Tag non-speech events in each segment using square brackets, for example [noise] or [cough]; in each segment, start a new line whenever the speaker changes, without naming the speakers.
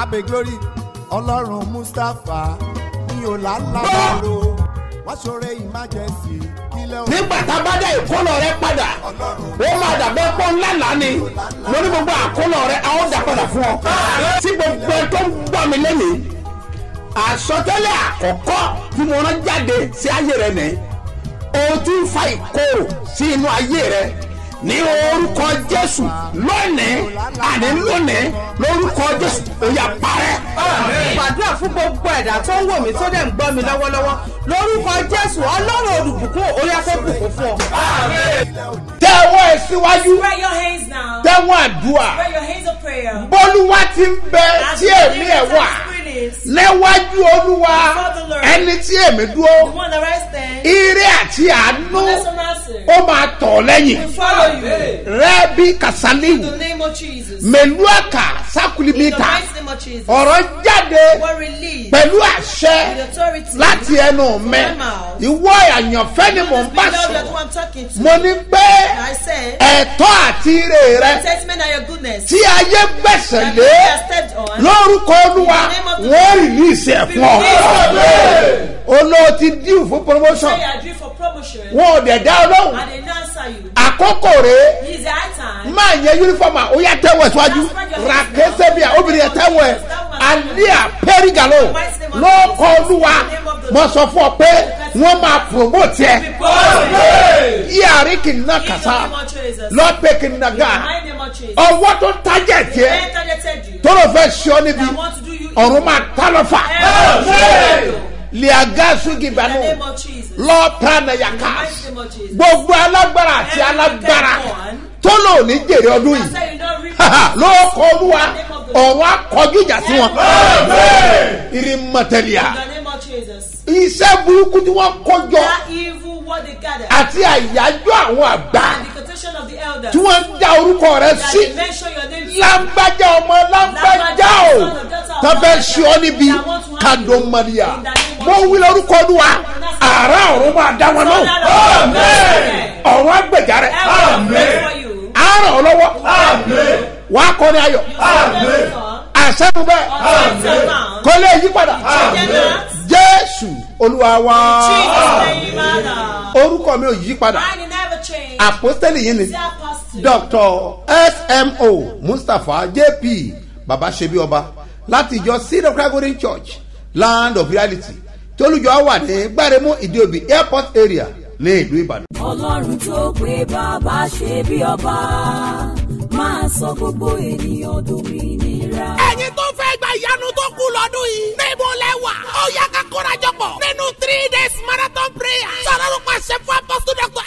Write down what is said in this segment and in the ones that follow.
abe glory ọlọ́run mustapha ní ọ̀làlábàrò wọ́n ṣoore emergency
nígbà tá a bá dá ìkólọ rẹ padà ó máa dàbẹ́ pọ́n ńlá lánìí lórí gbogbo àkólọ rẹ a ó dà padà fún ọ. tí gbogbo ẹ tó ń gbọ́ mi lẹ́nìí àsọtẹ́lẹ̀ àkọ́kọ́ tí mo rán jáde sí ayé rẹ nìyí. O ti ń fa ìkorò sí inú ayé rẹ ní orúkọ jésù lónìí àní lónìí lórúkọ jésù ó yá parẹ́.
gbàdúrà fún gbogbo ẹ̀dá tó ń wò mí tó dẹ̀ ń gbọ́ mi lọ́wọ́lọ́wọ́ lórúkọ jésù ọlọ́run olùbùkún orí afẹ́bùkún fún ọ.
tẹ́wọ́ ẹ síwájú
Spread your hands now.
tẹ́wọ́ àdúrà
Spread your hands of prayer.
bólúwa ti ń bẹ tí èmi ẹ̀ wà níwájú olúwa ẹni tí èmi dúró ire àti àánú ó máa tọ̀ lẹ́yìn.
We follow you.
rẹ́bí
In
kasaliwu
the name of Jesus.
mẹ́lúàkà
In the
sákùlìmítà
mighty name of Jesus.
ọ̀rọ̀ jáde pẹ̀lú àṣẹ láti ẹnu mi. ìwọ àyànfẹ́ ni mò ń bá
to.
mo ní pé
I said,
ẹ̀tọ́ àti ire rẹ tí ayé gbẹ̀sẹ̀ lé lórúkọ olúwa wọ́n rìlíìsì ẹ̀ fún ọ. olóò ti díù fún promotion.
For promotion.
wọn ò dẹ̀ dá ọ lóhùn.
And they didn't answer you.
àkókò
time.
máa yẹ uniform a ó yà tẹ́wọ̀ síwájú. Ràkẹ́sẹ́ bíi obìnrin yẹn tẹ́wọ̀ ẹ̀. Alíà pẹ́rígàló lọ́kọ̀ olúwa. mo sọ fún ọ pé wọ́n máa promote ẹ. Yíyàrí kì í ná kàsá lọ́pẹ́ kì í ná gà ọwọ́ tó tiẹ̀
Men targeted you.
tó lọ fẹ́ ṣọ́ níbi Ọ̀run máa tá lọ fà.
Amen.
liaga sugi
In the
banu
name of Jesus.
lọ́ọ̀pá na
In the
yaka
mighty name of Jesus.
gbogbo alágbára àti alágbára tó lò ní jèrè ọdún yìí.
Reap.
lọ́ọ̀kọ̀ olúwa. Ọ̀run akọjú ìjà sí wọn. Irimọ̀tẹ́lìà iṣẹ́ burúkú tí wọ́n kọjọ Àti àyájọ́ àwọn àgbà
And the quotation of the elders.
tí wọ́n ń dá orúkọ rẹ sí. lágbájá ọmọ lágbájá o. tó fẹ́ ṣe ọ́ níbi kàdómọ́lìyà mo wí lórúkọ olúwa àrà ọ̀run máa dá wọn náà ọ̀run agbèjà rẹ. Àrà ọ lọ́wọ́. Wàá kọ́ ní ayọ̀. Àṣẹ́nu bẹ́ẹ̀. Kò lè yí padà. Jésù olúwa wá orúkọ mi ò yí padà àpọ́sítẹ́lì yìí ni dr smo mustapha jp baba sebi ọba láti ìjọ christ golden church land of reality tí olùjọ wà ní gbáremú ìdíòbí airport area ní ìlú ìbàdàn.
ọlọ́run tó pé bàbá ṣe bí ọba máa sọ gbogbo ènìyàn dòmìnira.
Ẹ̀yin tó fẹ́ gba ìyanu tó kù lọ́dún yìí. níbo lẹ wà. ó yá ká kórajọ pọ̀. nínú three days marathon prayer. sọ̀rọ̀ ló pàṣẹ fún apọ́sítù dr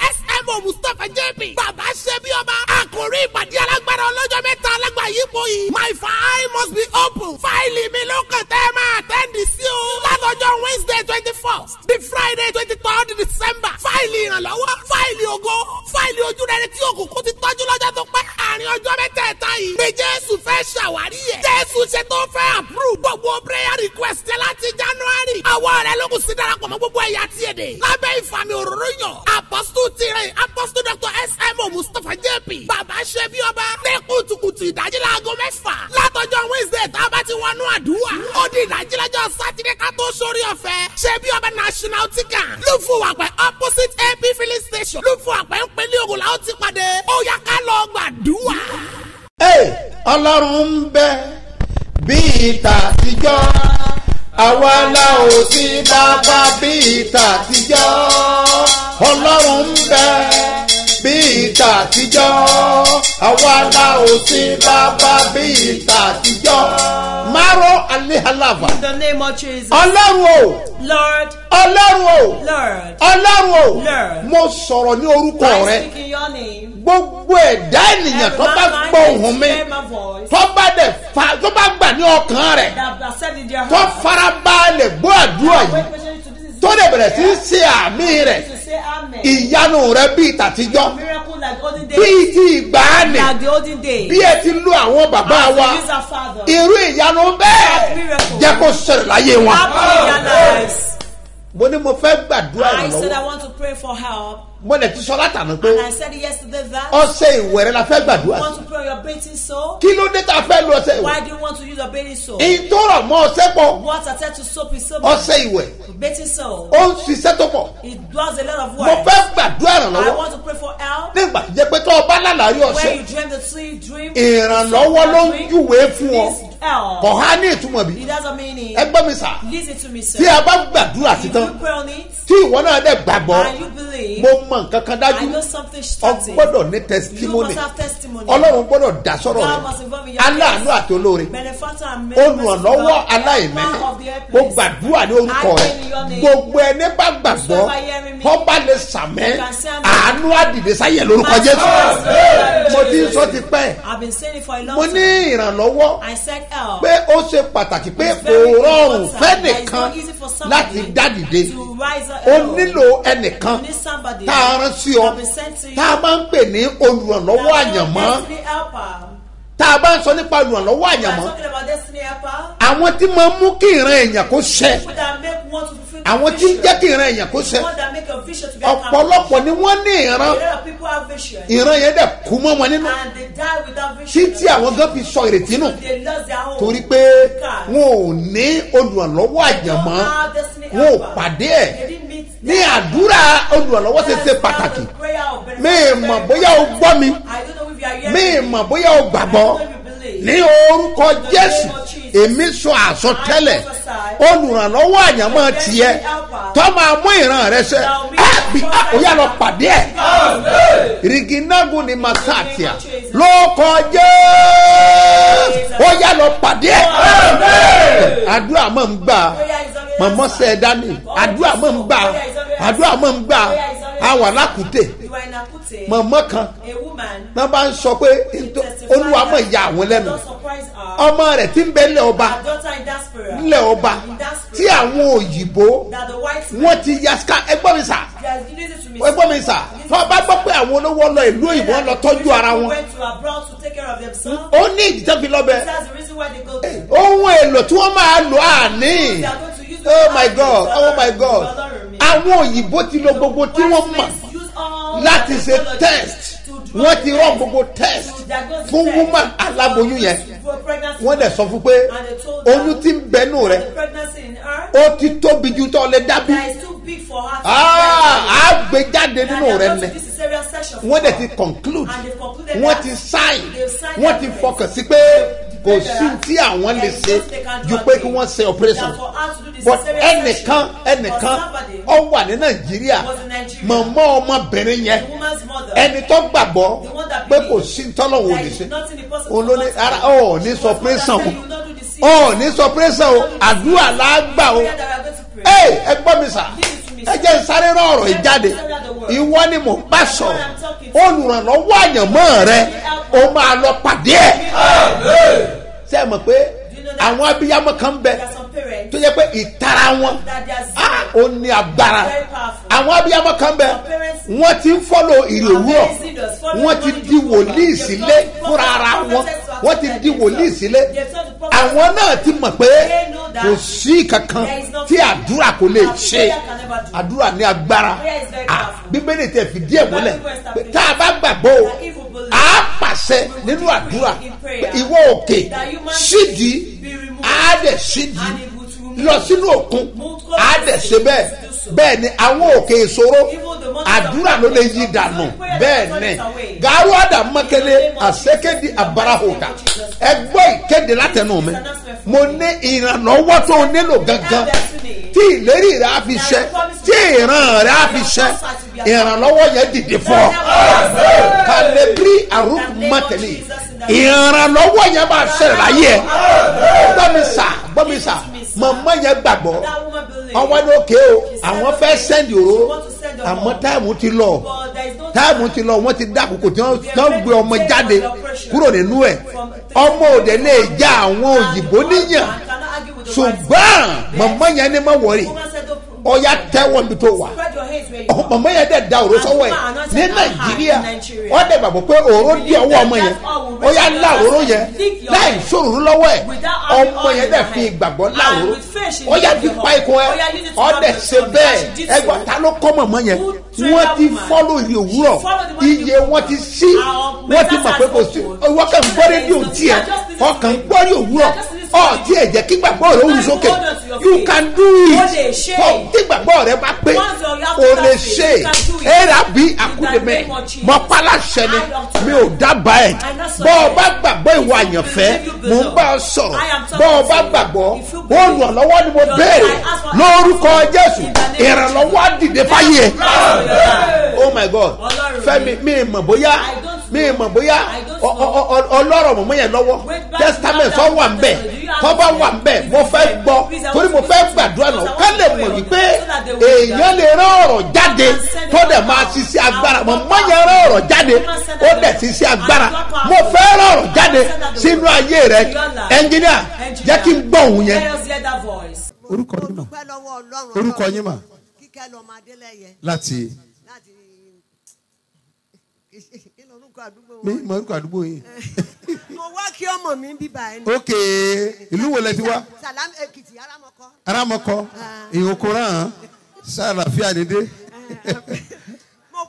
smo mustapha jp. bàbá ṣe bí ọba. àkòrí ìpàdé alágbára ọlọ́jọ́ mẹ́ta alágbà yípo yìí. my file must be open. fáìlì mi ló kàn tẹ́ máa tẹ́ndì sí o. látọjọ́ wednesday twenty first the friday twenty third december. fáìlì ìrànlọ́wọ́. fáìlì ògo. fáìlì ojúrere tí òkùnkùn ti tọ́jú lọ́jọ́ tó pẹ́. àárín ọjọ́ mẹ́tẹ̀ẹ̀ta yìí. ni jésù fẹ́ ṣàwárí ẹ̀. jésù ṣe tó fẹ́ approve gbogbo prayer request ẹ láti january. àwọn ọ̀rẹ́ ló kù sí darapọ̀ mọ́ gbogbo ẹ̀yà tí ẹ dé. lábẹ́ ìfàmì òróró yàn. apostle tirẹ̀ apostle dr smo mustapha jp. bàbá ṣe bí ọba. ní kùtùkùtù ìdájí láago mẹ́fà. látọjọ́ wednesday tá a bá ti wọnú àdúrà. ó di ìdájí lọ́jọ́ sátidé ká tó sórí ọ̀fẹ́. ṣe national ticket. lùfù àpẹ opposite ap filling station. lùfù àpẹ ń pèlè ògùn làwọn ti pàdé. ó yá ká lọ gbàdúrà.
Ọlọ́run ń bẹ bí ìta àtijọ́ àwa la ò sí bàbá bí ìta àtijọ́ ọlọ́run ń bẹ bí ìta àtijọ́. Àwa la ò sí bàbá bí ìta àtijọ́. Márò alihalava
In the name of Jesus.
ọlọ́run o.
Lord,
ọlọ́run o.
Lord,
ọlọ́run o.
Lord.
mo sọ̀rọ̀ ní orúkọ
I
rẹ.
speak in your name.
gbogbo ẹ̀dá ènìyàn tó bá gbọ́ ohùn mi tó bá dẹ̀ fa tó bá gbà ní ọkàn rẹ̀ tó farabalẹ̀ gbọ́ àdúrà yìí Tó dẹ̀ bẹ̀rẹ̀ sí ṣe àmì rẹ̀. Ìyanu rẹ̀ bíi tàtijọ́ bíi ti ìgbàanì bí ẹ ti lu àwọn bàbá wa. irú ìyanu bẹ́ẹ̀ jẹ́ kó ṣẹlẹ̀ láyé wọn mo ní mo fẹ́ gbàdúrà
I said I
ìrànlọ́wọ́
want to pray for help.
mo lè ti sọ látàná pé
And I said yesterday that
ọ̀sẹ̀ ìwẹ̀rẹ̀ la fẹ́
you
gbàdúrà
want to pray your bathing soap.
kí ló dé tá a fẹ́ lu ọ̀sẹ̀ ìwẹ̀
Why do you want to use your bathing soap?
èyí tó rọ̀ mọ́ ọ̀sẹ̀ pọ̀
What attached to soap is soap.
ọ̀sẹ̀ ìwẹ̀
Bathing soap.
ó ń ṣiṣẹ́ tó pọ̀
It does a lot of
mo
work.
fẹ́ gbàdúrà
I
ìrànlọ́wọ́
want to pray for help.
nígbà jẹ́ pé tó o bá lálàárí
When
ọ̀sẹ̀
you dream the sea dream.
ìrànlọ́wọ́ ló ń júwèé fún ọ Há ní ìtumọ̀ bí
it.
ẹgbẹ́ mi sà
Listen to me, sir.
tí a bá gbàdúrà sí tán tí ìwọ náà dẹ̀ gbàgbọ́ mo mọ nǹkan kan dájú. Ọ gbọ́dọ̀ ní testimony. ọlọ́run gbọ́dọ̀ dá sọ́rọ̀ rẹ. aláàánú àti olóore. Olùrànlọ́wọ́ aláìní mo gbàdúrà ní orúkọ rẹ. gbogbo ẹni bá gbàgbọ́ kọ́ba lè sàmẹ́ àánú àdìdè sáyẹ̀ lórúkọ jésù. Mo ti sọ ti pẹ́ mo ní ìrànlọ́wọ́
help.
pé ó ṣe pàtàkì pé
not easy for somebody
láti dádìde
alone.
nílò ẹnìkan tá a rán sí ọ tá a máa ń pè ní olùrànlọ́wọ́ àyànmọ́. tá a bá ń sọ nípa olùrànlọ́wọ́ àyànmọ́. àwọn tí máa mú kí ìran èèyàn kó ṣẹ. Àwọn tí ń jẹ́ kí ìran èèyàn kó ṣẹ. ọ̀pọ̀lọpọ̀ ni wọ́n ní ìran. Ìran yẹn dẹ̀ kú mọ́ wọn nínú. Títí àwọn gan fi sọ ìrètí nù. Torí pé wọn ò ní olùrànlọ́wọ́ àyànmọ́. wọn ò pàdé ẹ̀ ní àdúrà olùrànlọ́wọ́ ṣe ṣe pàtàkì. Mi mọ̀ bóyá o gbọ́ mi. Mi mọ̀ bóyá o gbàgbọ́. Ní orúkọ jésù èmi sọ àsọtẹ́lẹ̀ olùrànlọ́wọ́ àyànmọ́ tiẹ̀. Tó máa mú ìran rẹ ṣẹ. Bí ó yà lọ pàdé ẹ. Riginagun ni masatia lóko jésù ó yà lọ pàdé ẹ. Àdúrà máa ń gbà mọ̀mọ́ sẹ́ ẹ dání. Àdúrà máa ń gbà. Àdúrà máa ń gbà. Àwà lákùtè mọ̀mọ́ kan. Náà bá ń sọ pé olúwa mọ̀ ìyá àwọn lẹ́nu. Ọmọ rẹ̀ tí ń bẹ nílẹ̀ ọba. Nílẹ̀ ọba. Tí àwọn òyìnbó wọ́n ti ya ska ẹgbọ́n mi sà. Ẹgbọ́n mi sà. Tó bá gbọ́ pé àwọn olówó lọ ìlú òyìnbó lọ tọ́jú ara wọn. Ó ní ìdí tó fi lọ́bẹ̀ ohun èlò tí wọ́n máa lò àní oh my god oh my god. Àwọn òyìnbó ti lo gbogbo tí wọ́n mọ̀ láti ṣe test. Wọ́n ti rán gbogbo test fún woman aláboyún yẹn. Wọ́n dẹ̀ sọ fún pé oyún ti ń bẹnu rẹ̀. Ó ti tóbi ju tó lè dábí. Á gbé jáde nínú rẹ̀ nẹ wọ́n dẹ̀ ti conclude. Wọ́n ti sign. Wọ́n ti fọkàn sí pé kò sí tí àwọn lè ṣe ju pé kí wọ́n ṣe operation. But ẹnìkan ẹnìkan ọ wà ní nàìjíríà. Mọ̀mọ́ ọmọbìnrin yẹn ẹni tó gbàgbọ́ pé kò sí tọ́lọ́wọ́ ò lè ṣe. Òun ló ní ara ọ̀ ní sọ operation o. Ọ̀ ní sọ operation o. Àdúrà lágbà o. Ẹ gbọ́ mi sà. Ẹ jẹ́ sáré rán ọ̀rọ̀ yìí jáde. Ìwọ ni mò ń bá sọ̀rọ̀ olùrànlọ́wọ́ àyànmọ́ rẹ o máa lọ pàdé ẹ̀ é mọ̀ pé àwọn abiyamọ kan bẹ tó yẹ pé ìtara wọn ó ní agbára. Àwọn abiyamọ kan bẹ wọn ti ń fọlọ ìrè òwúrọ̀. wọn ti di wòlíì sílé fúnra ara wọn. wọn ti di wòlíì sílé. Àwọn náà ti mọ̀ pé kò sí kankan tí àdúrà kò lè ṣe. àdúrà ní agbára. Bíbélì tẹ fi díẹ̀ múlẹ̀ tá a bá gbàgbọ́ a pàṣẹ nínú àdúrà ìwọ òkè sídìí a dẹ̀ sídìí lọ sínú òkun. A dẹ̀ ṣe bẹ́ẹ̀. Bẹ́ẹ̀ ni àwọn òkè ìṣòro àdúrà ló lè yí dànù. Bẹ́ẹ̀ ni. Gàrú àdàmọ́kẹ́lẹ́ àṣekẹ́dì àbárahùkà ẹ gbọ́ ìkéde látẹnu mi. Mo ní ìrànlọ́wọ́ tó nílò gangan. Tí ìlérí rẹ̀ á fi ṣẹ tí ìran rẹ̀ á fi ṣẹ ìrànlọ́wọ́ yẹn dìde fún ọ. Kàlẹ́bírí àrùkùmọ́tẹ̀lẹ̀ ìrànlọ́wọ́ yẹn bá ṣẹlẹ̀ láyé gbọ́mísà gbọ́mísà mọ̀mọ́ yẹn gbàgbọ́. Ọwọ́ ní òkè o. Àwọn fẹ́ sẹ́ndì òróró àmọ́ táìmù ti lọ. Táìmù ti lọ wọ́n ti dá àkókò tí wọ́n gbé ọmọ jáde kúrò nínú ẹ̀. Ọmọ òde lè já àwọn òyìnbó níyàn. ṣùgbọ́n mọ̀mọ́ yẹn ní mọ̀ wọ̀rì. Ọ̀ya tẹ́wọ̀n bí tó wà mọ̀mọ́ yẹn dẹ̀ da òró sọ́wọ́ ẹ̀. Ní nàìjíríà wọ́n dẹ̀ gbàgbọ́ pé òró di ọwọ́ ọmọ yẹn. ó yá ńlá òró yẹn láì sòrò lọ́wọ́ ẹ̀. Ọmọ yẹn dẹ̀ fi ìgbàgbọ́ ńlá òró ó yá fi pa ikùn ẹ̀. Ọ́ dẹ̀ ṣe bẹ́ẹ̀. ẹgbẹ́ ta ló kọ́ mọ̀mọ́ yẹn? Wọ́n ti fọ́lọ̀ ìrì òwúrọ̀. iye wọ́n ti sí wọ́n ti mọ̀ pé kò sí. wọ́n kàn ń gbọ́ rédíò tiẹ̀. ọkàn ń gbọ́ rí òwúrọ̀. Ọ̀ tí ẹ̀ jẹ́ kí gbàgbọ́ rẹ̀ ó sókè. You can do it. Fọ tí gbàgbọ́ rẹ̀ bá pé o lè ṣe. Ẹ̀rà bí àkúdèmẹ́ mọ̀pálá ṣẹni mi ò dábàá ẹ̀. Bọ́ ọ bá gbàgbọ́ ìwà àyànfẹ́ mò ń bá ọ sọ̀rọ̀. Bọ́ ọ bá gbàgbọ́ ó lù ọ́ lọ́wọ́ ni mo béèrè. Lórúkọ jésù ìrànlọ́wọ́ á dìde fáyé. Oh my god. Fẹ́mi mi mọ̀ bóyá mi mọ̀ bóyá ọlọ́rọ̀ mọ̀mọ́ yẹn lọ́wọ́. Testament tó wà ń bẹ̀ tó bá wà ń bẹ̀ mo fẹ́ gbọ́ torí mo fẹ́ gbàdúrà náà. Ká lè mọ̀ wípé èèyàn lè rán ọ̀rọ̀ jáde tó dẹ̀ máa ṣiṣẹ́ agbára. Mọ̀mọ́ yẹn rán ọ̀rọ̀ jáde ó dẹ̀ ṣiṣẹ́ agbára. Mo fẹ́ rán ọ̀rọ̀ jáde sínú ayé rẹ. Ẹnjìníà jẹ́ kí n gbọ́ òun yẹn.
orúkọ yín mà. Orúkọ yín mà. Láti
láti kí ló orúkọ àdúgbò
mi mọ orúkọ àdúgbò yín.
Mo wá kí ọmọ mi bíbá ẹ ní.
ok ìlú wo lẹ ti wá?
Salam ekiti aramọkọ.
aramọkọ ìhòkòrán sàràfíà dédé [laughs]
mo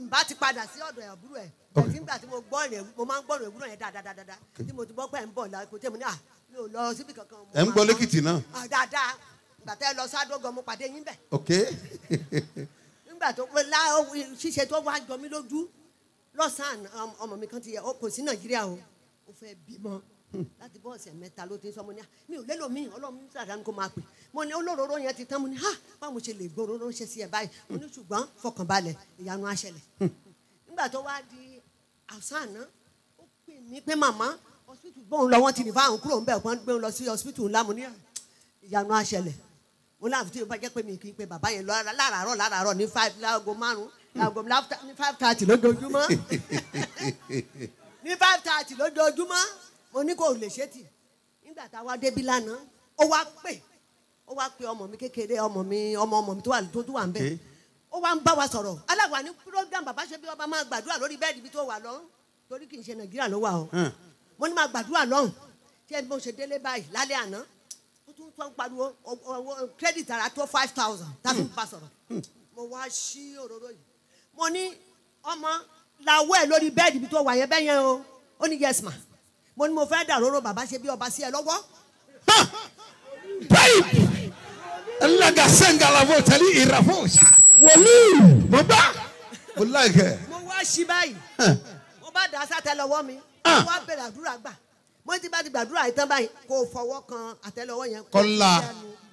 n bá ti padà sí ọ̀dọ̀ àbúrò ẹ̀. Ẹ̀sìn nígbà tí mo gbọ́ ìrìn mo máa ń gbọ́ ìrìn òwúrọ̀ yẹn dáadáa tí mo ti gbọ́ pé ẹ̀ ń bọ̀ lákòó tèmi ní à mi ò lọ síbi kankan.
ẹ ń gbọ́ lẹ́kìtì náà.
Ah, dáadáa. Ìgbà tẹ́ ẹ lọ sádógan mo pàdé yín bẹ̀
ok.
Nígbà tó pé lá ṣíṣe tó wá jọ mí lójú lọ́sàn-án ọmọ mi kan ti yẹ kò sí nàìjíríà o. Ó fẹ́ bímọ. Láti bọ́ ọ̀sẹ̀ mẹ́ta ló ti ń sọ mo ní à mi ò lélò mí. Ọlọ́run sàdánù kó máa pè. Mo ní olóróró yẹn ti tán mo ní ha báwo mo ṣe lè gbóróró ṣe sí ẹ báyìí? Mo ní ṣùgbọ́n fọkànbalẹ̀ ìyanu àṣẹlẹ̀ nígbà tó wá di àṣàn náà ó pè mí pé màmá hospital bóun lọ. Ti ní fáwọn kúrò ń bẹ̀ wọ́n gbé lọ sí hospital ńlá. Mo ní à, ìyanu àṣẹlẹ̀ mo láàfin tí o bá jẹ́ pé mi kì í pe bàbá yẹn láràárọ̀ láràárọ̀ ní five láago márùn láago ní five thirty lójoojúmọ́. [laughs] Ní five thirty lójoojúmọ́. Mo ní kò lè ṣe tì nígbà tá a wá débi lánàá ó wá pè ó wá pe ọmọ mi kékeré ọmọ mi ọmọ ọmọ mi tó wà tó tún wà ń bẹ̀. Ó wá ń bá wa sọ̀rọ̀. Aláwa ní program bàbá ṣe bí ọba máa gbàdúrà lórí bẹ́ẹ̀dì bí tó wà lọ́hùn torí kì í ṣe nàìjíríà ló wà o. Mo ní máa gbàdúrà lọ́hùn. Tí ẹni bó ṣe délé báyìí lálẹ́ àná tún ń pariwo credit ara tó five thousand tàbí ń bá sọ̀rọ̀. Mo wá sí òróró yìí. Mo ní ọmọ làwọ̀ ẹ̀ lórí bẹ́ẹ̀dì bí tó wà yẹn bẹ́ẹ̀ yẹn o. Ó ní yes ma. Mo ní mo fẹ́ dà òróró bàbá ṣe bí ọba sí ẹ lọ́wọ́.
Pipe ẹlẹ́gà sẹ́ńgàlàfọ̀ tẹ̀lé ìràfọ̀ṣà wòlíì! Mo bá mo láìkẹ́
mo wá sí báyìí. Mo bá dà á sátẹ lọ́wọ́ mi. Mo wá bẹ̀rẹ̀ àdúrà gbà mo ti bá ti gbàdúrà yìí tán báyìí kò fọwọ́ kan àtẹlẹwọ́ yẹn.
Kọ́lá.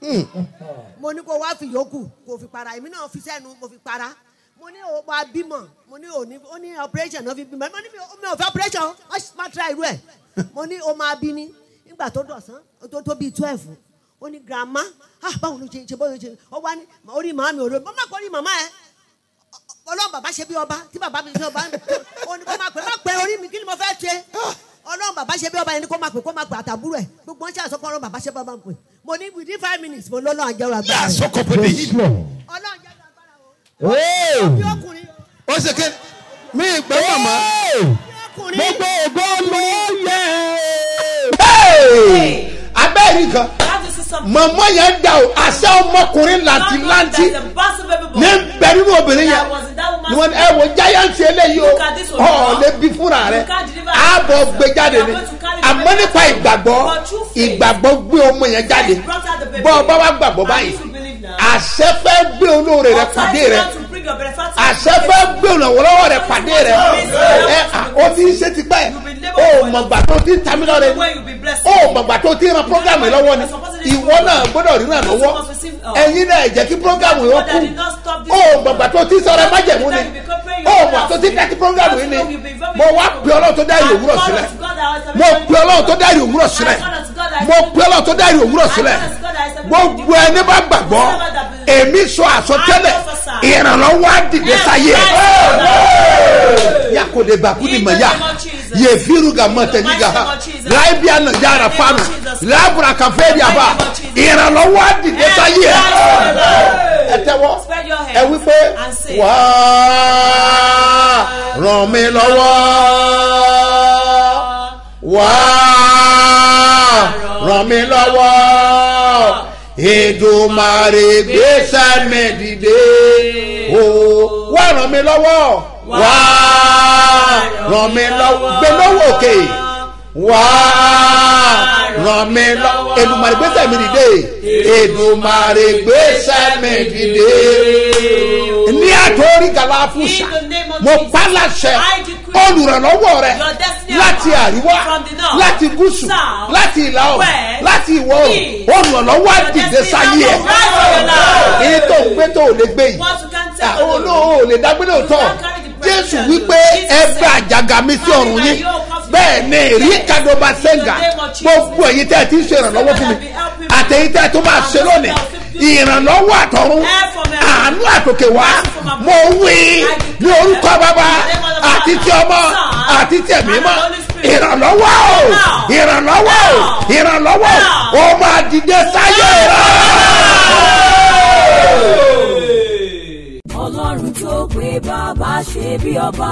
sẹ́nu. mo ní kó wá fi yòókù kò fi para. Èmi náà fi sẹ́nu mo fi para. Mo ní o máa bímọ. Mo ní o ní o ní operation náà fi bímọ. Mo ní mi ò- fẹ́ operation. O má má tra irú ẹ̀. [laughs] Mo ní o máa bí ní nígbà tó dọ̀sán tó tó bíi twelve ó ní grandma ah báwo ló ṣe ṣe báwo ló ṣe ó wá ní orí màmá mi ò lóyún mo má kọ́ orí màmá ẹ̀. Ọlọ́run bàbá ṣe bí ọba tí bàbá mi ṣe ọba. Ó ní kó máa pè má pè orí mi kí ni mo fẹ́ ṣe ọlọ́run bàbá ṣe bí ọba yẹn ni kó máa pè kó máa pè àtàbúrò ẹ̀. Gbogbo wọn ṣe àsọpọ̀ ọlọ́run bàbá ṣe bí ọba ń pè. Mo ní within five minutes mo lọ́lọ́ àjẹrò
yà
agbára rẹ̀.
Sọkọ pẹ̀lú yìí
ọlọ́run jẹ́rò agbára o.
Ó ṣe ké mi ìgbẹ́ màmá.
Gbogbo ògo ló yẹ. abẹ́rẹ́
something.
mọ̀mọ́ yẹn dà o. Àṣẹ ọmọkùnrin làǹtìláǹtì ní bẹ nínú obìnrin yẹn ni wọn ẹ wo giant eléyìí o. Ọ lè bí fúnra rẹ. Ààbọ̀ gbé jáde ni. Àmọ́ nípa ìgbàgbọ́ ìgbàgbọ́ gbé ọmọ yẹn jáde. Bọ́ ọ bá wá gbàgbọ́ báyìí àṣẹ fẹ́ gbé olóore rẹ pàdé rẹ. àṣẹ fẹ́ gbé olùrànlọ́wọ́ rẹ pàdé rẹ. Ẹ o ti ń ṣe tipẹ́. O mọ̀gbà tó ti ń lọ́rẹ́. O mọ̀gbà tó ti ń ran programme lọ́wọ́ ni ìwọ náà gbọ́dọ̀ rí náà lọ́wọ́. ẹ̀yin náà jẹ́ kí programme yìí ó kú. o mọ̀gbà tó ti sọ̀rọ̀ májẹ̀mú ni. o mọ̀gbà tó ti tẹ́tí programme yìí ni. mo wá pè ọlọ́run tó dá ìrì òwúrọ̀ sílẹ̀. mo pè ọlọ́run tó dá ìrì òwúrọ̀ sílẹ̀. Mo pè ọlọ́run tó dá ìrì òwúrọ̀ sílẹ̀. Gbogbo ẹni bá gbàgbọ́ èmi sọ àsọtẹ́lẹ̀ ìrànlọ́wọ́ á dìde sáyé yakode bakudi maya yeviruga mọ̀tẹ́niga láìbíà nàjàrà fáànù láàbùrà kàfẹ́ ìdí àbá ìrànlọ́wọ́ àdìdé sáyé ẹ̀
ẹ tẹ́wọ́.
Ẹ wí pé wá ràn mí lọ́wọ́. Wá ràn mí lọ́wọ́. Èdòmàrè gbèsè mi dìde. Ó wá ràn mí lọ́wọ́. Wá ràn mí lọ́wọ́ gbé lọ́wọ́ òkè. Wá ràn mí lọ́wọ́ Èdùmàrè gbèsè mi dìde. Èdùmàrè gbèsè mi dìde. Ní àtòrí gàláfùsà mo pa láṣẹ olùrànlọ́wọ́ rẹ láti àríwá láti gúúsù láti ìlà oòrùn láti ìwọ̀ oòrùn. Olùrànlọ́wọ́ àdìdẹ sáyé ẹ̀. Èyí tó ń gbé tó ò lè gbé yìí. Olóò lè
dágbélé òótọ́.
Jésù wípé ẹ bá àjàgà mi sí
"Carry
ọ̀run yín bẹ́ẹ̀
yours."
ni èrí
of Jesus.
gbogbo èyí tẹ́ ẹ ti ń ṣe ìrànlọ́wọ́ fún mi àtẹ̀yí tẹ́ ẹ tó máa ṣe lónìí ìrànlọ́wọ́ àtọ̀run àánú àtòkè wá mo wí ní orúkọ bàbá àti tí ọmọ àti tí ẹ̀mí mọ́ ìrànlọ́wọ́ o ìrànlọ́wọ́ o ìrànlọ́wọ́ o ó máa sáyé rẹ.
ọlọ́run tó pé bàbá ṣe bí ọba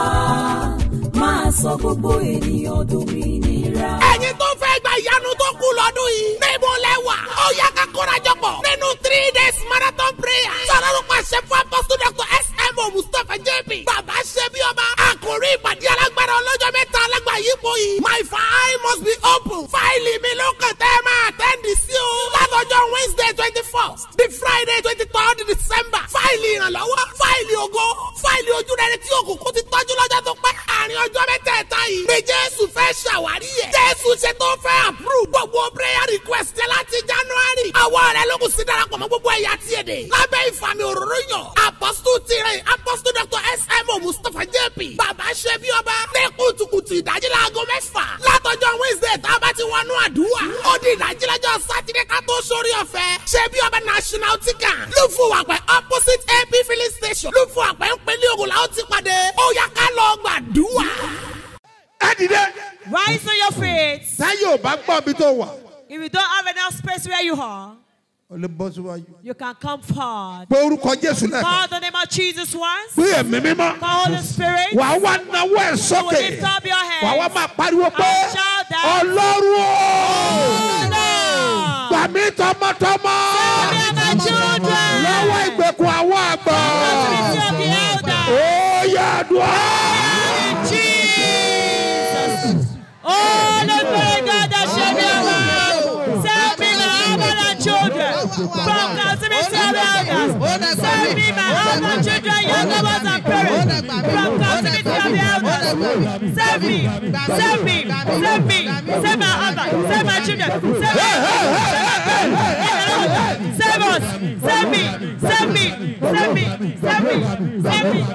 máa sọ gbogbo ènìyàn dòmìnira.
ẹ̀yin tó fẹ́ gba ìyanu tó kù lọ́dún yìí. níbo lẹ wà. ó yá ká kórajọpọ̀. nínú three days marathon prayer. sọlọ́run pàṣẹ fún apọ́sítù dr smo mustapha jp. bàbá ṣe bí ọba. àkòrí ìpàdé alágbára ọlọ́jọ́ mẹ́ta alágbà yípo yìí. my file must be open. fáìlì mi ló kàn tẹ́ máa tẹ́ndì sí wednesday twenty first the friday twenty third december. fáìlì ìrànlọ́wọ́. fáìlì ògo. fáìlì ojúrere tí òkùnkùn ti tọ́jú lọ́jọ́ tó pẹ́. àárín ọjọ́ mẹ́tẹ̀ẹ̀ta yìí. bí jésù fẹ́ ṣàwárí ẹ̀. jésù ṣe tó fẹ́ approve gbogbo prayer request ẹ láti january. àwa rẹ̀ ló kù sí darapọ̀ mọ́ gbogbo ẹ̀yà tiẹ̀ dé. lábẹ́ ìfàmì òróró yàn. apọ́sítù tirẹ̀ apọ́sítù dr smo mustapha jp. bàbá ṣe bí ọba. ní kùtùkùtù ìdájí láago mẹ́fà. látọjọ́ wednesday tá a bá ti wọnú àdúrà. ó di ìdájí lọ́jọ́ sátidé ká tó sórí ọ̀fẹ́. ṣe bí ọba national ticket. ló fún wa pẹ́ opposite ap filling station. ló fún wa pẹ́ ń pẹ́lẹ́ ògùn làwọn ti pàdé. ó yá ká lọ gbàdúrà.
ẹ dìde.
Rise on your feet.
táyé ò bá gbọ́ bí tó wà.
If you don't have enough space where you are,
o lè bọ́ síwájú.
you can come forward.
pé orúkọ jésù lẹ́ẹ̀kan.
Call the name of Jesus once.
pé ẹ̀mí mímọ́.
Call Holy Spirit.
wà á wá náwó ẹ̀ sókè.
lift up your hands.
wà á wá máa pariwo pé
And shout that.
ọlọ́run o gbà mí tọmọtọmọ.
Save my children.
Lọ́wọ́ ìgbèkùn àwọn àgbà. Ó
yá àdúrà. Olùfẹ́ dada ṣe ní ọmọ. Save me my husband and children. From Kasimi Save elders. Save me my husband and children. Yoruba From captivity of the elders. Save me. Save me. Save me. Save my husband. Save my children. Save me. Save us. Save me. Save me. Save me. Save me. Save me.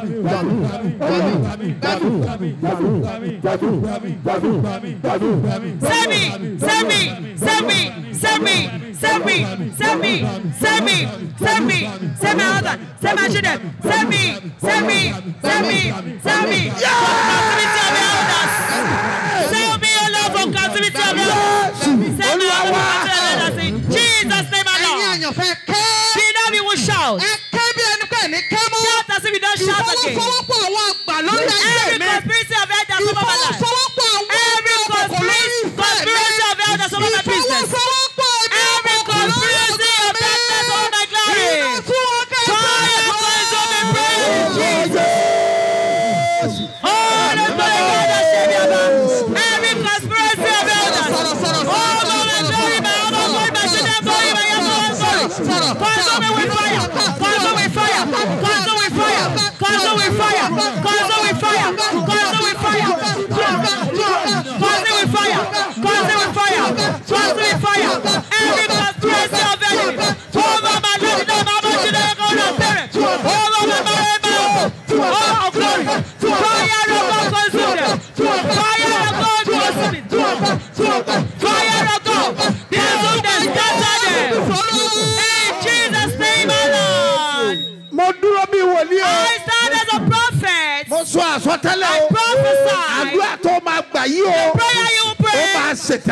Save me, save me, save me, save me, save me, save me, save me, save me, save my husband, save my children, save me, save me, Tell me, tell me, Sammy, Sammy, captivity of the elders. Sammy, O love from captivity of the elders. Sammy, O oh, love from captivity of the elders. In Jesus' name,
I love.
Be we will shout. Shout as if we don't shout again. Every conspiracy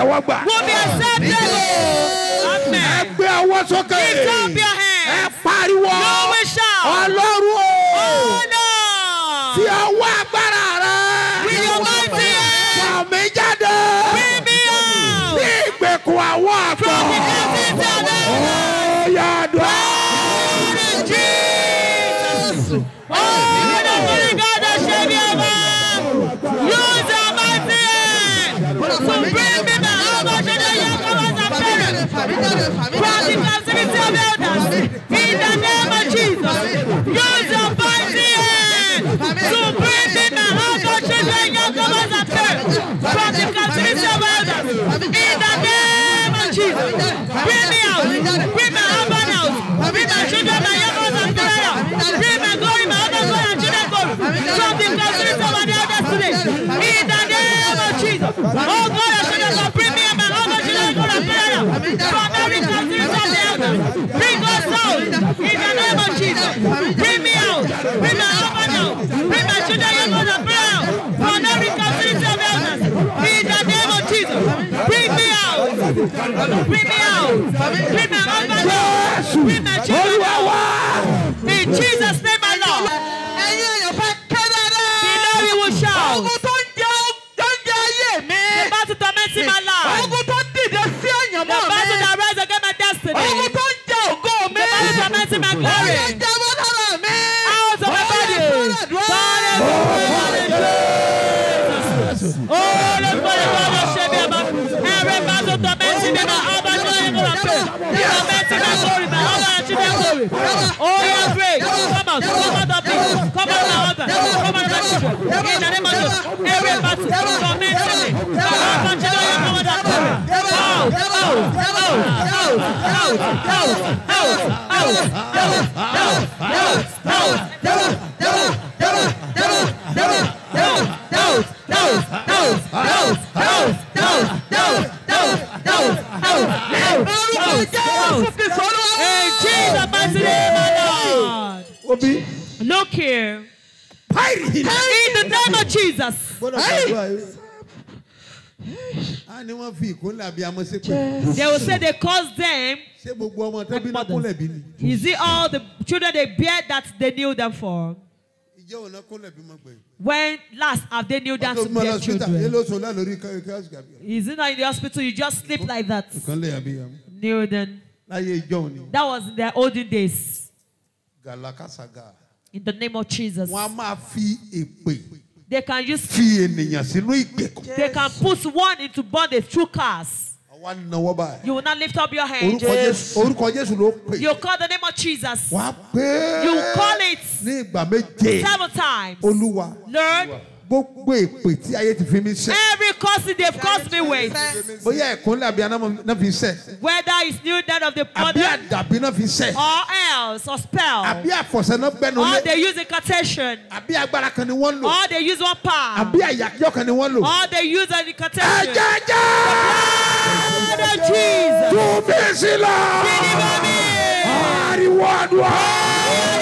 àtẹ́wọ́gbà.
will
be accepted.
amen.
ẹ
gbé
ọwọ́
sókè. lift up your
hands. ẹ pariwo. no
we shout. ọlọ́run o. oh no. ti ọwọ́ agbára rẹ. with your mighty hand. fàmí jáde. We me out. ní ìgbèkùn àwọn àgbọ̀. from the captain. Oh God, and. From every country Bring us out in the name of Jesus. Bring me out. Bring my out. Bring my children and. From every country In the name of Jesus. Bring me out. Bring me out. Bring my out. Out. In Jesus' name, my Lord.
ẹ̀yin èèyàn fẹ́ ké dáadáa.
Below you will shout.
ogun tó ń jẹ tó ń jẹ ayé mi.
The battle tormenting my life.
ogun tó dìde sí
The
àyànmọ́ mi.
battle that rise against my destiny.
ogun tó ń jẹ ògo mi.
The battle tormenting my glory. Come out, come out of me. Come out, my husband. Come out, my children. In the name of Jesus, every battle tormenting me, my husband, children, and God, pray. Out, out, out, out, out, out, out, out, out, out, out,
Obi.
Look here. In the name of Jesus. They will say they caused them. Is it all the children they bear that they knew them for? When last have they knew down to their children? Is it not in the hospital? You just sleep like that. Knew
then.
That was in their olden days.
Gàlàkàsàgà.
In the name of Jesus.
wọ́n á máa fi èpè
They can use
fi ènìyàn sínú ìgbèkùn.
they can put one into bondage through cars.
àwa náwó báyìí.
You will not lift up your hand.
orúkọ jésù orúkọ jésù ló pè.
You call the name of Jesus.
wàá pé
You call it
ní ìgbà méje
seven times.
olúwa
Lord,
gbogbo èpè tí ayé ti fi mí sẹ́.
every eh, curse they've caused me with,
bóyá ẹ̀kúnlẹ̀ àbí anámọ̀ náà fi sẹ́.
whether it's new death of the
àbí
body
àdàbí náà fi sẹ́.
or else or spell,
àbí àfọ̀sẹ̀ náà gbẹ́nu
or they use incantation,
àbí agbára kan ni wọ́n lò.
or they use one power,
àbí àyàkíyọ̀ kan ni wọ́n lò.
or they use an incantation.
ẹ̀jẹ̀jẹ̀
Blood of Jesus.
tùbí sílẹ̀.
Deliver me.
ariwo àdúrà.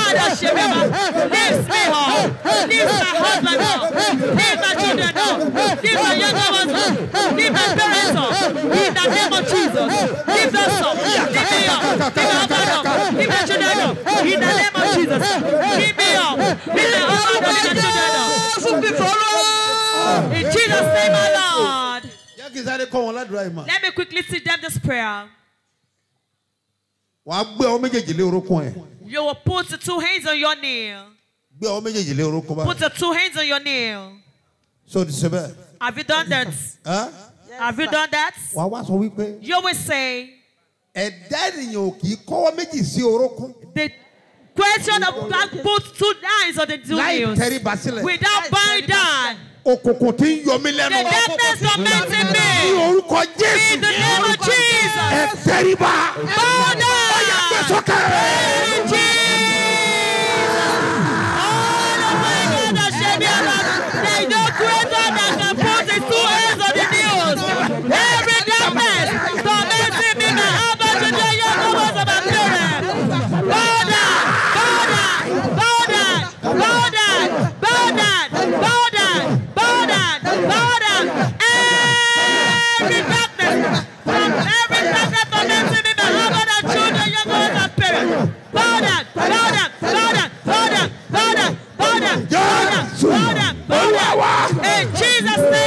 God
has
shame me up. Leave my husband up. Leave my children up. Leave my younger ones up. Leave my parents up. In the name of Jesus. Leave us up. Leave me up. Leave my husband up. Leave my children up. In the name of Jesus. Leave me home. Leave my husband home. Leave my children
home.
In Jesus' name, my Lord. Let me quickly sit down this prayer.
Wàá gbé ọwọ́ méjèèjì lé orúnkún ẹ̀.
You will put the two hands on your knee.
gbé ọwọ́ méjèèjì lé orúnkún
Put
báyìí.
the two hands on your knee.
so ti ṣe bẹ́ẹ̀.
Have you done that?
Ẹ́?
Have you done that?
wàá wá sọ wípé
You will say,
ẹ̀dá ènìyàn ò kì í kọ́wọ́ méjì sí orókún
The question of God put two hands on the two
láì
nails
tẹríba sílẹ̀.
without bowing down.
Òkùnkùn tí ń yọ mí lẹ́nu.
The darkness tormenting
ní
me.
orúkọ jésù.
In the name of Jesus.
ẹ tẹríba.
Bow down.
ọyà.
In Jesus. Commencing in the heaven and children, young ones and parents. Bow down, bow down, bow down, bow down, bow down, bow Jesus'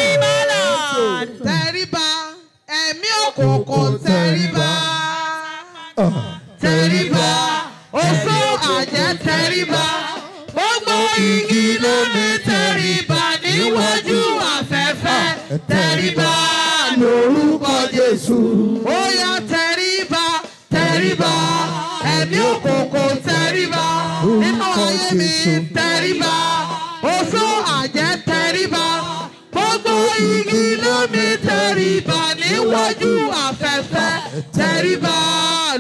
ẹ̀mí òkùnkùn tẹríba. Nínú ayé mi tẹríba. Oṣù àjẹ́ tẹríba. Gbogbo igi lómi tẹríba. Níwájú afẹ́fẹ́ tẹríba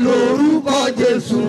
lórúkọ Jésù.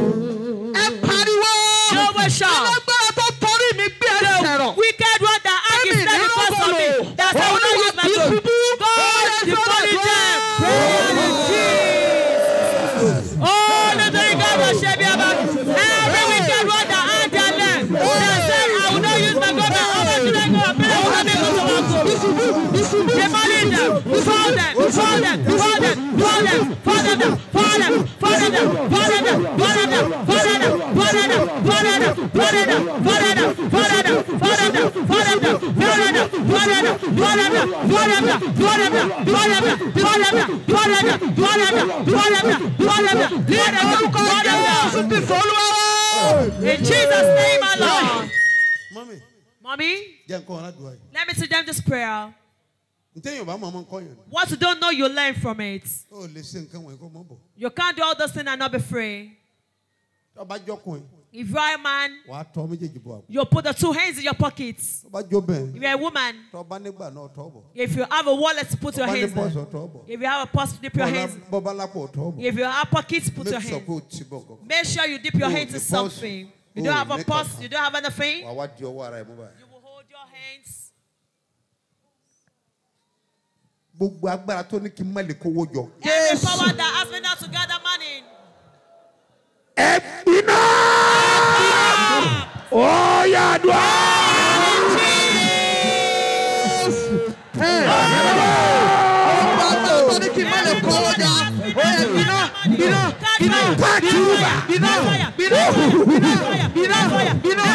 In Jesus' name,
Allah.
Mommy.
Mommy.
Let me see them this prayer. What you don't know, you learn from it.
ó lè ṣe nǹkan wọ̀nyí kó.
You can't do all those things and not be free. If you are a man,
wàá tọ́ méjèèjì
you put the two hands in your pockets. If you're a woman,
tọ́ba nígbà náà tọ́ bọ̀.
if you have a wallet, put your hands
pọ́ọ̀sì
there.
ọ̀tọ́ bọ̀.
If you have a purse, dip your hands.
bọ́ba lápò ọ̀tọ́ bọ̀.
If you have pockets, put your hands.
pé o ti bọ̀ kọ̀ọ̀kan.
Make sure you dip your hands in something. You don't have a purse, you don't have anything.
Gbogbo agbára tó ní kí n má lè kówó jọ.
Every power that has me not to gather money.
ẹ gbiná. ó yà dùn.
Bàbá tó ní kí n má lè kó o jà. Ó yẹ gbiná gbiná gbiná
Pàtúbà.
gbiná gbiná gbiná gbiná gbiná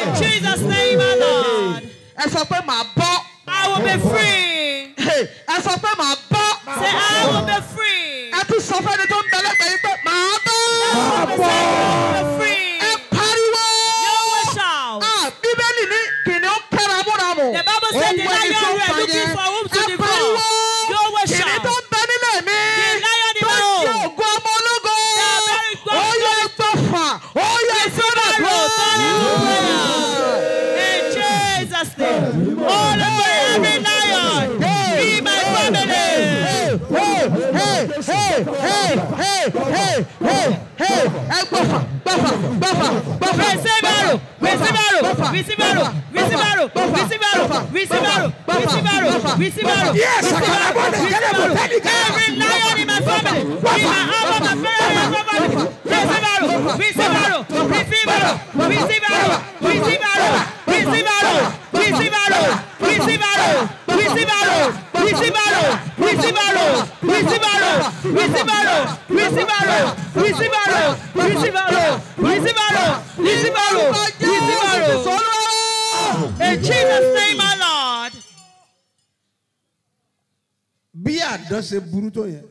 In Jesus' name, my Lord. I will be free. I will be free. Visibaro, Visibaro, Visibaro, Visibaro, Visibaro, Visibaro, Visibaro, Visibaro.
Yes,
every lion in my family, in my house, my family, my family. Visibaro, Visibaro, Visibaro, Visibaro, Visibaro, Visibaro, Visibaro recibaro, recibaro, recibaro, recibaro, recibaro, recibaro, recibaro,
arrow, receive arrow, receive arrow, receive arrow, receive arrow. In Jesus' name, my Lord.
bí àdán ṣe burú tó yẹn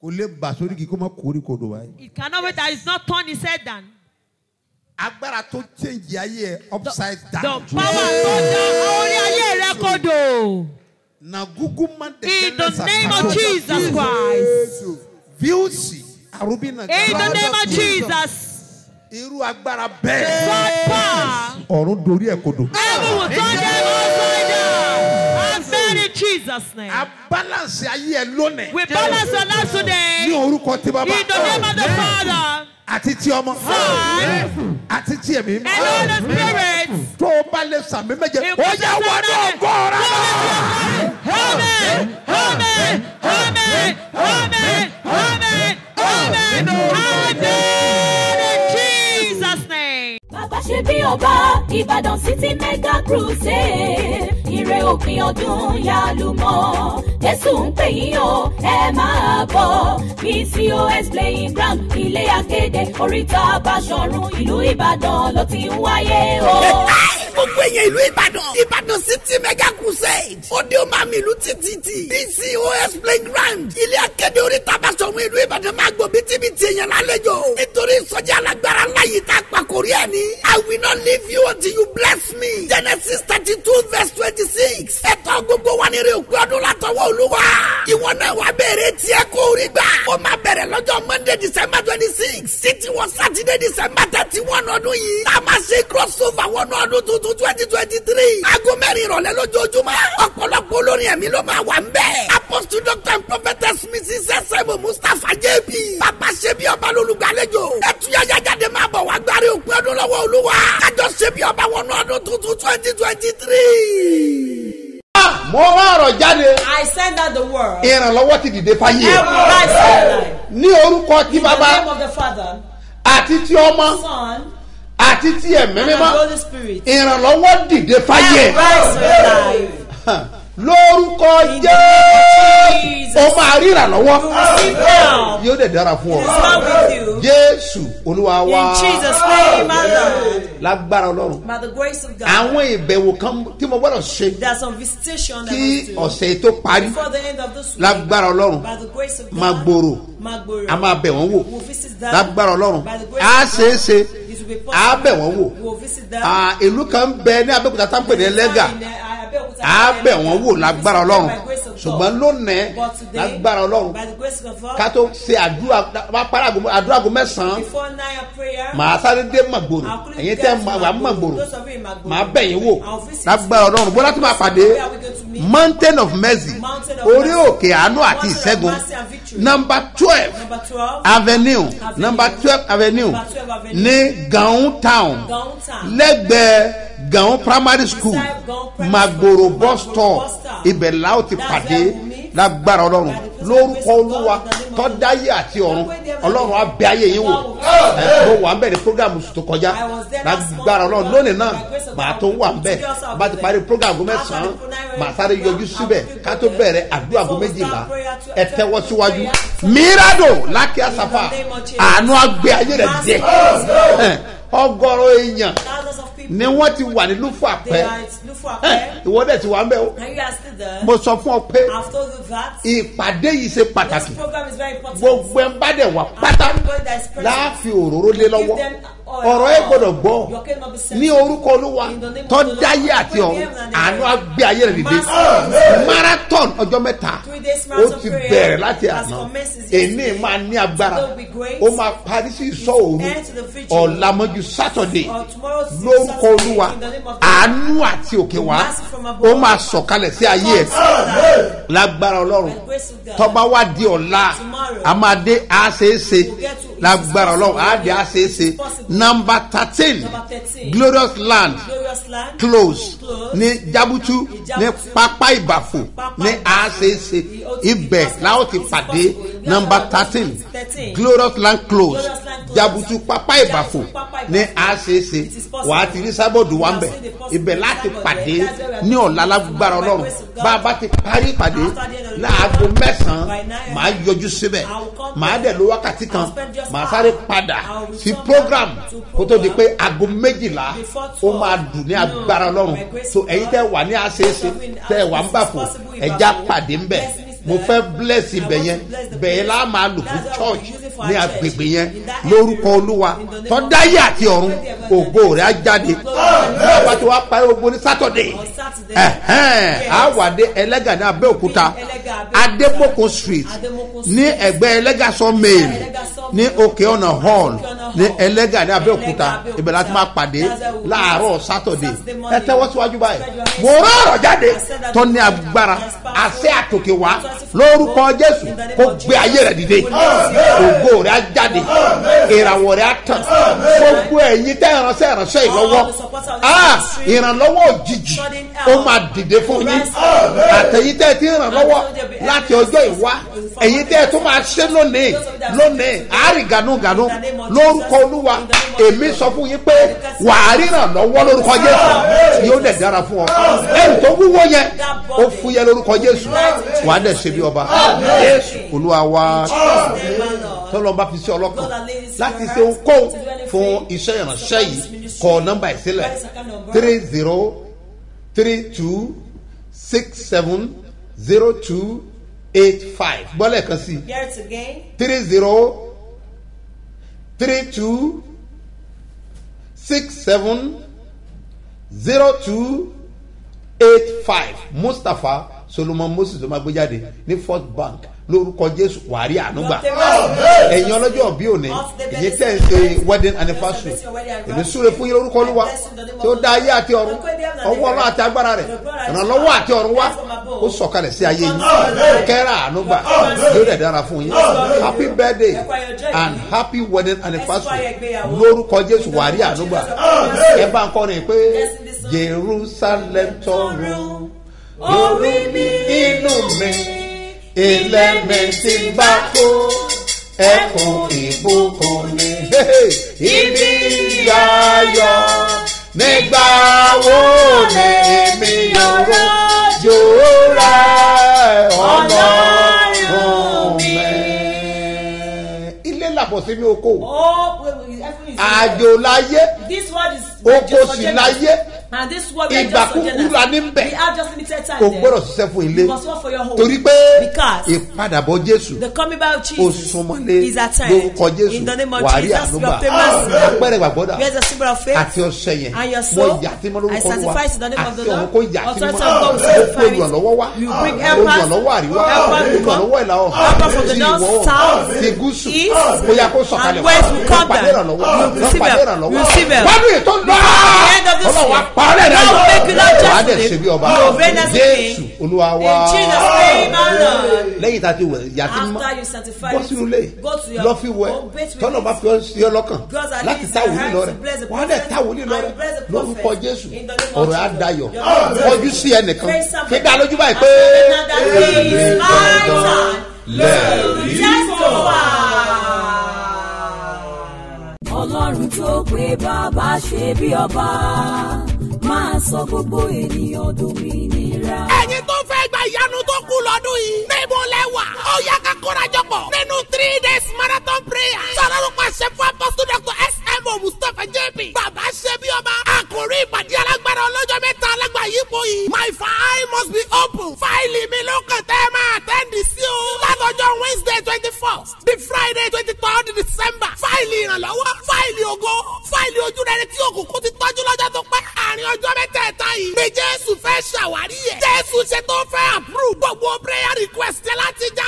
kò lè bà sórí kí kó má.
It cannot wait that it's not his head down.
Agbára tó change ayé ẹ upside
The
down.
power tó dá orí ayé rẹ kodò.
na gugu man de
In the name of Jesus Christ.
viusi arubi na
In the name of Jesus.
irú agbára bẹ́ẹ̀
God power.
ọ̀run dorí ẹ̀ kodò.
Will turn them upside down. And in Jesus' name.
a balance ayé ẹ lónìí.
We balance our
ní
today.
orúkọ tí bàbá
In the name of the Father
àti tí ọmọ àti tí ẹ̀mí tó o bá lè sàmì méje ó yẹ wọnú ọgọ́ rẹ lọ.
Amen. Amen. Amen.
Ṣe bí ọba ìbàdàn city mega crusade. Ire òpin ọdún yálùmọ́. Jésù ń pè yín o ẹ máa bọ̀. Pcos playing ground ilé akéde oríta báṣọ̀run ìlú ìbàdàn ló ti ń wáyé o.
gbogbo èèyàn ìlú ìbàdàn ìbàdàn city mega crusade òde o máa mi ìlú títí dcos playground ilé akéde orí tabasọ̀run ìlú ìbàdàn máa gbọ́ bítíbitì èèyàn lálejò. Nítorí ìsọjí alágbára ńlá yìí tá a pàkórí ẹ̀ ní i will not leave you until you bless me. Genesis thirty two verse twenty six ẹ̀tọ́ gbogbo wa ní rè òpin ọdún látọwọ́ olúwa. Ìwọ náà wà bẹ̀rẹ̀ tiẹ̀ kó rí gbà. Ó máa bẹ̀rẹ̀ lọ́jọ́ monday december twenty six títí wọ saturday december thirty one ọdún yìí. Tá a máa ṣe crossover wọnú ọdún tuntun twenty twenty three aago mẹ́rin ìrọ̀lẹ́ lójoojúmọ́ ọ̀pọ̀lọpọ̀ olórin ẹ̀mí ló máa wà ń bẹ̀. apostle doctor and prophetess mrs sẹ́mu mustapha jb bàbá ṣebí ọba lólùgbàlejò ẹtúyàyà jáde máa bọ̀ wá gbárí òpin ọdún lọ́wọ́ olúwa kájọ ṣebí ọba wọnú ọdún tuntun twenty twenty three.
mo rán ọ̀rọ̀ jáde
I send out the word.
ìrànlọ́wọ́ ti dìde fáyé
Help me rise to life.
ní orúkọ tí
In the
bàbá
name of the Father,
àti tí ọmọ
Son,
àti tí ẹ̀mí mímọ́. Ìrànlọ́wọ́ dìde fáyé Lórúkọ jésù. Ó máa rí ìrànlọ́wọ́.
You receive help.
yóò dẹ̀ dára fún ọ. Jésù olúwa wa. Lágbára ọlọ́run. Àwọn ìbẹ̀wò kan tí mo gbọ́dọ̀ ṣe. Kí ọ̀sẹ̀ tó parí. Lágbára ọlọ́run. Máa gbòòrò. A máa bẹ̀ wọ́n wò. Lágbára ọlọ́run. Ṣeé ṣe
be possible.
á bẹ̀ wọ́n wò. Ìlú kan bẹ ní abẹ́òkúta tá ń á bẹ̀ wọ́n wò lágbára ọlọ́run. Ṣùgbọ́n lónìí lágbára ọlọ́run. Ká tó ṣe àdúrà bá àgọ́- àdúrà àgọ́ mẹ́sàn-án màá sáré dé màgbòrò. Ẹ̀yin tẹ́ wà màgbòrò màá bẹ̀ yín wò. Lágbára ọlọ́run bọ́lá tó máa pàdé mountain of mercy orí òkè àánú àti ìṣẹ́gun. Number twelve
Number 12,
avenue. Number twelve avenue.
Number 12 Avenue.
ní gaon town. Lẹ́gbẹ̀ẹ́ gaon primary school. Magboro bus stop. Ibẹ̀ la ó ti pàdé lágbára ọlọ́run lórúkọ olúwa
of
tọ́dáyé àti ọ̀run. Ọlọ́run á bẹ ayé yín wò. Mo wà ń bẹ̀ ní program tó kọjá. Lágbára ọlọ́run. Lónìí náà màá tó wà ń bẹ̀. Bá ti parí program
After
mẹ́sàn-án màá sáré yọjú síbẹ̀ ká tó bẹ̀rẹ̀ àdúrà
we
méjìlá. ẹ tẹ́wọ́ síwájú.
prayer.
míràdò lákì àsàfà
In the name of Jesus.
àánú àgbé ayé rẹ̀ díẹ̀ ọgọ́rọ̀ èèyàn ni wọ́n ti wà ní lúfọ̀ àpẹ́ ìwọ dẹ̀ ti wà ń bẹ̀ o. Mo sọ fún ọ pé ìpàdé yìí ṣe pàtàkì. Gbogbo ẹ̀ ń bá dẹ̀ wà pátá. Láàfin òróró lé lọ́wọ́. Ọ̀rọ̀ ẹ gbọ́dọ̀ gbọ́. Ní orúkọ olúwa tó dáyé àti ọ̀run àánú àgbé ayé rẹ̀ dìde. Marathon ọjọ́ mẹ́ta. Ó ti bẹ̀rẹ̀ láti àná.
yesterday.
máa ní agbára. Ó máa parí sí ìsọ òru. ọ̀làmọ́jú sátọ̀dé
tomorrow,
lórúkọ
Saturday,
olúwa àánú àti òkè wá ó máa sọ̀kalẹ̀ sí ayé ẹ̀. Lágbára ọlọ́run
God.
tọ́ba wá di ọ̀la a máa dé àṣeéṣe lágbára ọlọ́run á di
It
àṣeéṣe thirteen.
Number 13.
glorious land. Close. Ní jabutu
Ní
pápá ìbàfò ní
di
ibẹ̀ láwọn ti pàdé.
Glorious
thirteen.
Land 13.
glorious land close. Jabutu pápá ìbàfò ní
is possible.
wàá ti rí sábọ̀dù wa ń bẹ̀. Ibẹ̀ láti pàdé. Ní ọ̀la lágbára ọlọ́run. bá a bá ti parí ìpàdé láago mẹ́sàn-án màá yọjú síbẹ̀. Màá dẹ̀ lo wákàtí kan. Màá sáré padà sí program kó tó di pé aago méjìlá ó máa dùn ní agbára ọlọ́run. So ẹ̀yin tẹ́ wà ní àṣeéṣe tẹ́ wà ń bàfò ẹ̀já pàdé ń bẹ̀. Mo fẹ́ bless ibẹ̀ yẹn. Bẹ̀yẹn la máa lò fún church ní agbègbè yẹn lórúkọ olúwa. Tọ́dáyé àti ọ̀run ògo rẹ̀ á jáde. Bàbá tí wàá parí ogbó ní sátọ̀dẹ̀ àwàdé ẹlẹ́gà ní abẹ́òkúta. Adébókò street. Ní ẹgbẹ́ ẹlẹ́gà sọ́mẹ́ẹ̀l ní òkè ọ̀nà hall. ní ẹlẹ́gà ní abẹ́òkúta. Ibẹ̀ láti máa pàdé láàárọ̀ sátọ̀dẹ̀ ẹ tẹ́wọ́ síwájú báyìí. Mo rán ọ̀rọ̀ jáde. Tó ní agbára. Àṣẹ àtòkè wá. Lórúkọ jésù. Kó gbé ayé rẹ dìde ògo rẹ á jáde ìràwọ̀ rẹ á tàn. Gbogbo ẹ̀yin tẹ́ ìránṣẹ́ ìránṣẹ́ yìí lọ́wọ́ ìrànlọ́wọ́ òjijì ó máa dìde fún yín. Àtẹ̀yìn tẹ́ ti ìrànlọ́wọ́ láti ọjọ́ ìwá ẹ̀yin tẹ́ tó máa ṣe lónìí lónìí. Àárín gànúgànú. Lórúkọ olúwa èmi sọ fún yín pé wàá ríran lọ́wọ́ lórúkọ jésù. Yóò dẹ̀ dára fún ọ. Ẹ̀rù tó wúwo yẹn ó fúyẹ́ lórúkọ jésù. Wàá dẹ̀ ṣe bí ọba. Jésù olúwa wa tọ́lọ́ bá fi sí ọlọ́kan láti ṣe ohunkóhun fún iṣẹ́ ìránṣẹ́ yìí. kọ nọ́mbà ìsílẹ̀ three zero three two six seven zero two eight five. Gbọ́lẹ̀ kan sí three zero three two six seven zero two eight five. Mustapha solomon moses ló máa gbé jáde ní first bank lórúkọ jésù wàrí ànúgbà. Ẹ̀yin ọlọ́jọ́ bí òní èyí tẹ̀ ń ṣe wedding anniversary èmi súre fún yín lórúkọ olúwa tí ó dá ayé àti ọ̀run ọwọ́ ọlọ́ àti agbára rẹ̀ ìrànlọ́wọ́ àti ọ̀run wá ó sọ̀kalẹ̀ sí ayé yín. Kẹ́rà ànúgbà yóò dẹ̀ dára fún yín. Happy birthday and happy wedding anniversary lórúkọ jésù wàrí ànúgbà. Ẹ bá ń kọrin pé jerusalem tọrọ orí mi inú mi ilé mi ti bá kó. Ẹkùn ìbùkún mi ibi yáyọ nígbà wo ni mi yòrò jòrò ọlọ́run mi. ilé làbọ̀ sí mi oko.
Oh,
àjò láyé.
This word is
oko sì láyé
And this word we are
ìgbà
just for
kúkúrú
Genesis.
la ní bẹ̀.
We have just limited time
o gbọ́dọ̀ ṣiṣẹ́ fún ilé. Torí pé ìpadàbọ̀ jésù
Jesus
súnmọ́lé lórúkọ jésù.
your famous.
Apẹ̀rẹ̀ gbàgbọ́dà àti ọ̀sẹ̀ yẹn. Mo yà tí mo lórúkọ
the
àti
Lord.
kó yà tí mo kó wá.
Bring helpers.
olùrànlọ́wọ́ àríwá. Olùrànlọ́wọ́ ìlà ọ̀hún.
north,
ìwọ̀
south,
sí gúúsù.
east,
bóyá kó sọ̀kalẹ̀
and west will come
pàdé
down.
ìrànlọ́wọ́.
You receive
pàdé
help.
ìrànlọ́wọ́.
Help.
wádùn ètò
this
ọlọ́wọ́
year.
Apárẹ̀ rẹ̀
just
wàá dẹ̀ ṣe bí ọba jésù olúwa wá lẹ́yìn tá a ti wẹ̀ yàtí mọ́
After you sanctify
bọ́ sínú ilé
go to your
lọ́ fi wẹ̀. tọ́nà
it.
bá fi ọ́ sí ọ lọ́kàn láti
your
wòlíì lọ
to
rẹ̀ wọ́n á dẹ̀ tá wòlíì lọ rẹ̀. lórúkọ jésù. Ọ̀rọ̀ á
Jesus.
dayọ̀. Kọjú sí ẹnìkan. fi dá lójú báyìí pé
my son,
lẹ́ẹ̀rí
testify.
ọlọ́run tó pé bàbá ṣe bí ọba máa sọ gbogbo ènìyàn dòmìnira.
ẹ̀yin tó fẹ́ gba ìyanu tó kù lọ́dún yìí. níbo lẹ wà. ó yá ká kórajọpọ̀. nínú three days marathon prayer. sọ̀rọ̀ pàṣẹ fún apọ́sítù dr smo mustapha jp. bàbá ṣe bí ọba. àkòrí ìpàdé alágbára ọlọ́jọ́ mẹ́ta alágbà yípo yìí. my file must be open. fáìlì mi ló kàn tẹ́ máa tẹ́ndì sí o. látọjọ́ wednesday twenty first di friday twenty third december. fáìlì ìrànlọ́wọ́ fáìlì ògo fáìlì ojúrere tí òkùnkùn ti tọ́jú lọ́jọ́ tó pẹ́. àárín ọjọ́ mẹ́tẹ̀ẹ̀ta yìí. ni jésù fẹ́ ṣàwárí ẹ̀. jésù ṣe tó fẹ́ approve gbogbo prayer request láti january.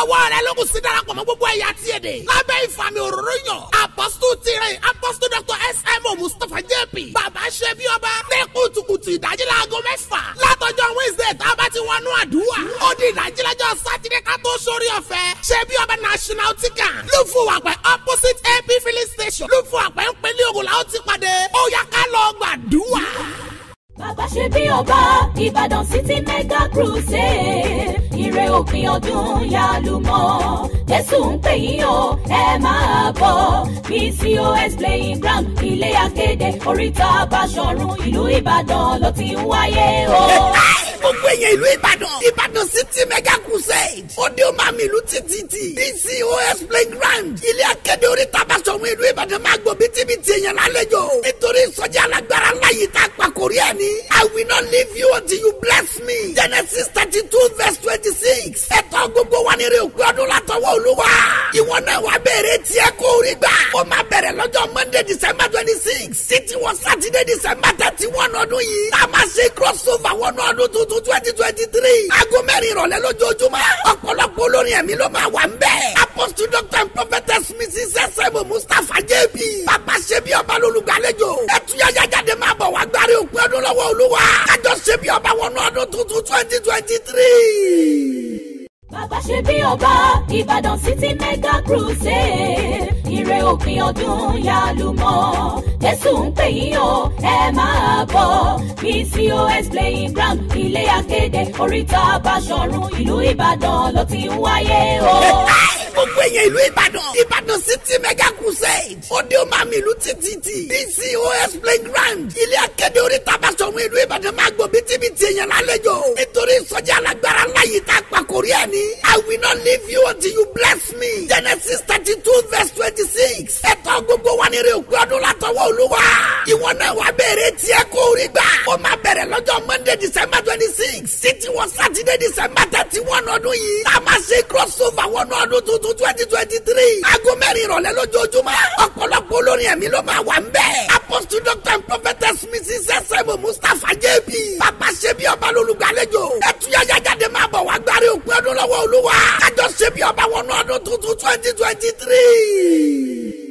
Àwọ̀ rẹ̀ ló kù sí darapọ̀ mọ́ gbogbo ẹ̀yà tí ẹ dé. lábẹ́ ìfàmì òróró yàn. apostle tirẹ̀ apostle dr smo mustapha jp. bàbá ṣe bí ọba. ní kùtùkùtù ìdájí láago mẹ́fà. látọjọ́ wednesday tá a bá ti wọnú àdúrà. ó di ìdájí lọ́jọ́ sátidé ká tó sórí ọ̀fẹ́. ṣe bí ọba national ticket. ló fún wa pẹ́ opposite ap filling station. ló fún wa pẹ́ ń pẹ́lẹ́ ògùn làwọn ti pàdé. ó yá ká lọ gbàdúrà.
Bàbá ṣe bí ọba ìbàdàn city mega crusade. Ire òpin ọdún yálùmọ́ jésù ń pè yín o ẹ máa bọ̀. Pcos playing ground ilé akéde oríta báṣọ̀run ìlú ìbàdàn ló ti ń wáyé o.
gbogbo èèyàn ìlú ìbàdàn. Ìbàdàn city mega crusade. Òde mi ìlú títí dcos playground ilé akéde oríta báṣọ̀run ìlú ìbàdàn máa gbọ́ bítíbitì èèyàn lálejò. Nítorí ìsọjí alágbára láyé tá a pa kórí ẹ̀ ní. i will not leave you until you bless me. Genesis thirty two verse twenty six ẹ̀tọ́ gbogbo wa ní rẹ̀ ọdún látọwọ́ olúwa. Ìwọ náà wàá bẹ̀rẹ̀ tiẹ̀ kó rí gbà. Ó máa bẹ̀rẹ̀ lọ́jọ́ monday december twenty six títí wọ saturday december thirty one ọdún yìí. Tá a máa ṣe crossover wọnú ọdún tuntun twenty twenty three aago mẹ́rin ìrọ̀lẹ́ lójoojúmọ́. Ọ̀pọ̀lọpọ̀ olórin ẹ̀mí ló máa wà ń bẹ̀ apostle doctor and prophetess mrs sm mustapha jb bàbá ṣebí ọba lólùgbàlejò. Ẹtúyàyà jáde máa bọ̀ wá gbárí òpin ọdún lọ́wọ́ olúwa. Kájọ ṣebí ọba wọnú ọdún tuntun twenty twenty three.
Bàbá ṣe bí ọba ìbàdàn city mega crusade. Ire òpin ọdún yálùmọ́. Jésù ń pè yín o ẹ máa bọ̀. Pcos playing ground ilé akéde oríta báṣọ̀run ìlú ìbàdàn ló ti ń wáyé o.
gbogbo èèyàn ìlú ìbàdàn ìbàdàn city mega crusade òde o máa mi ìlú títí dcos playground ilé akéde oríta báṣọ̀run ìlú ìbàdàn máa gbọ́ bítíbitì èèyàn lálejò nítorí ìsọjí alágbára láyé tá a pa kórí ẹ̀ ní. I will not leave you until you bless me. Genesis thirty two verse twenty six. Ẹ̀tọ́ gbogbo wa ní òkú ọdún látọwọ́ olúwa. Ìwọ náà wàá bẹ̀rẹ̀ tiẹ̀ kó rí gbà. Ó máa bẹ̀rẹ̀ lọ́jọ́ Monday December twenty six. Títí wọ Saturday December thirty one ọdún yìí. Tá a máa ṣe crossover wọnú ọdún tuntun twenty twenty three. Aago mẹ́rin ìrọ̀lẹ́ lójoojúmọ́. Ọ̀pọ̀lọpọ̀ olórin ẹ̀mí ló máa wà ń bẹ̀. Apostle doctor and prophetess Mrs. S.M. Mustapha J.B. Bàbá ṣebí ọba lólùgbàlejò. Ẹ̀túyàyà jáde máa bọ̀ wá gbárí òpin ọdún lọ́wọ́ olúwa kájọ ṣe bí ọba wọnú ọdún tuntun twenty twenty three.